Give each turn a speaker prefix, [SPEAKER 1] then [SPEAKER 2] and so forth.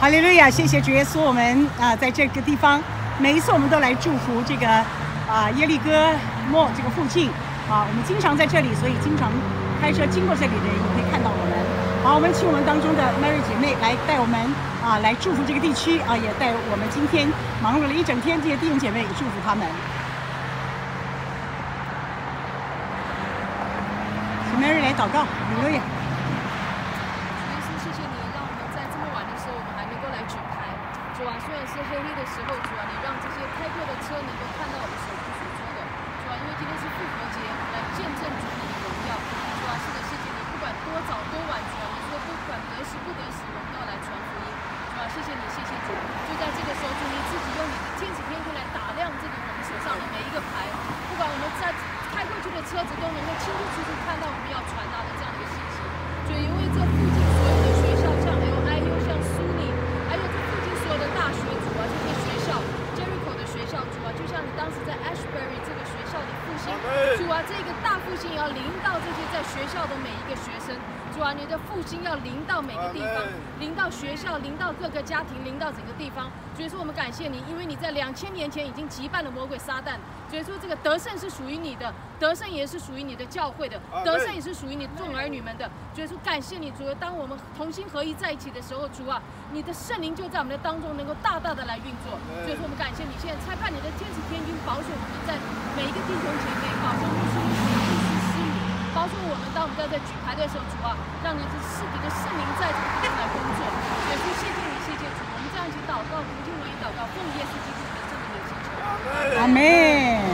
[SPEAKER 1] 哈利路亚！谢谢主耶稣，我们啊，在这个地方，每一次我们都来祝福这个啊耶利哥莫这个附近啊，我们经常在这里，所以经常开车经过这里的人也可以看到我们。好，我们请我们当中的 Mary 姐妹来带我们啊，来祝福这个地区啊，也带我们今天忙碌了一整天这些弟兄姐妹，也祝福他们。请 Mary 来祷告，李路亚。
[SPEAKER 2] 主耶稣，谢谢你让我们在这么晚的时候，我们还能够来举主啊，虽然是黑黑的时候，主啊，你让这些开过的车能够看到我们手中所做的。主啊，因为今天是复活节，来见证主你的荣耀。主啊，是的，谢谢你，不管多早多晚，主啊，你说不管得时不得时，我们都要来传福音。主啊，谢谢你，谢谢主。就在这个时候，主你自己用你的天使天空来打亮这个我们手上的每一个牌，不管我们在开过去的车子都能够清清楚楚看到我们要传达的这样主啊，这个大复兴要临到这些在学校的每一个学生。主啊，你的复兴要临到每个地方，临到学校，临到各个家庭，临到整个地方。所以说，我们感谢你，因为你在两千年前已经击败了魔鬼撒旦。所以说，这个得胜是属于你的，得胜也是属于你的教会的，得胜也是属于你众儿女们的。所以说，感谢你，主啊，当我们同心合一在一起的时候，主啊，你的圣灵就在我们的当中，能够大大的来运作。所以说，我们感谢你，现在差派你的天使天军保守我们在每一个弟兄姐妹，保守牧师、牧师、牧师、师母，保守我们，当我们在举牌的时候，主啊，让你这市里的市民在这个地方来工作。耶稣，谢谢你，谢谢主，我们这样一起祷告，读经文一祷告，奉耶稣基督的圣名有祈求。
[SPEAKER 1] 阿门，阿门。